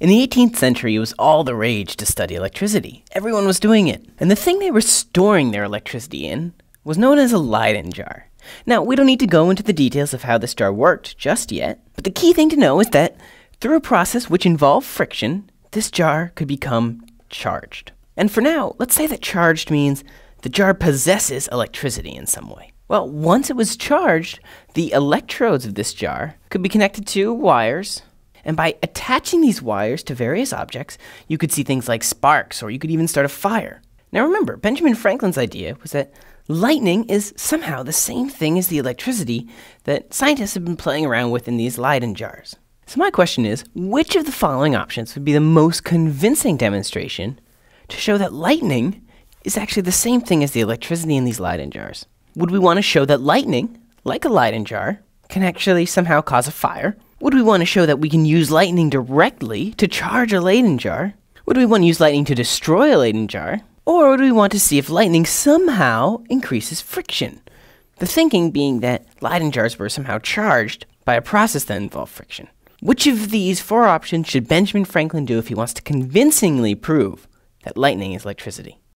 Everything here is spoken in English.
In the 18th century, it was all the rage to study electricity. Everyone was doing it. And the thing they were storing their electricity in was known as a Leyden jar. Now, we don't need to go into the details of how this jar worked just yet, but the key thing to know is that through a process which involved friction, this jar could become charged. And for now, let's say that charged means the jar possesses electricity in some way. Well, once it was charged, the electrodes of this jar could be connected to wires, and by attaching these wires to various objects, you could see things like sparks, or you could even start a fire. Now remember, Benjamin Franklin's idea was that lightning is somehow the same thing as the electricity that scientists have been playing around with in these Leyden jars. So my question is, which of the following options would be the most convincing demonstration to show that lightning is actually the same thing as the electricity in these Leyden jars? Would we want to show that lightning, like a Leyden jar, can actually somehow cause a fire? Would we want to show that we can use lightning directly to charge a Leyden jar? Would we want to use lightning to destroy a Leyden jar? Or would we want to see if lightning somehow increases friction? The thinking being that Leyden jars were somehow charged by a process that involved friction. Which of these four options should Benjamin Franklin do if he wants to convincingly prove that lightning is electricity?